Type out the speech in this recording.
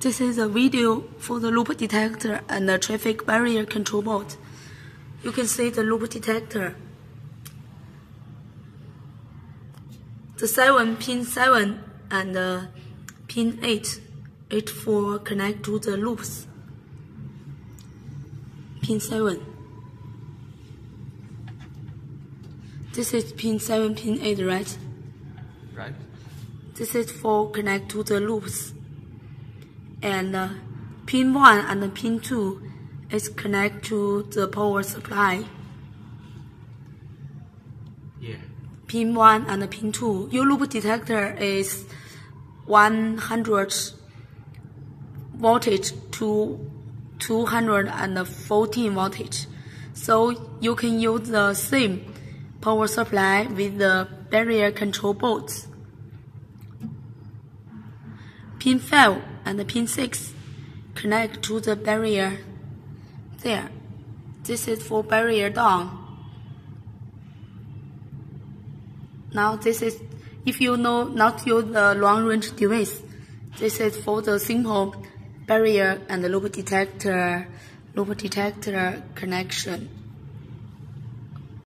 This is a video for the loop detector and the traffic barrier control board. You can see the loop detector. The 7 pin 7 and the pin 8, 8 4 connect to the loops. Pin 7. This is pin 7, pin 8, right? Right. This is for connect to the loops. And uh, pin 1 and pin 2 is connect to the power supply. Yeah. Pin 1 and pin 2. Your loop detector is 100 voltage to 214 voltage. So you can use the same power supply with the barrier control boards. Pin 5 and the pin 6 connect to the barrier there. This is for barrier down. Now this is, if you know not use the long range device, this is for the simple barrier and loop detector, loop detector connection.